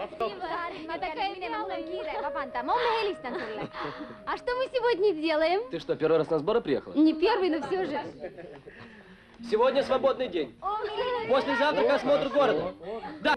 Ma такая minema, Кира, Папанта, мама vabanda. А что мы сегодня делаем? Ты что, первый раз на сборы приехала? Не первый, но все же. Сегодня свободный день. После завтрака осмотр города. Да.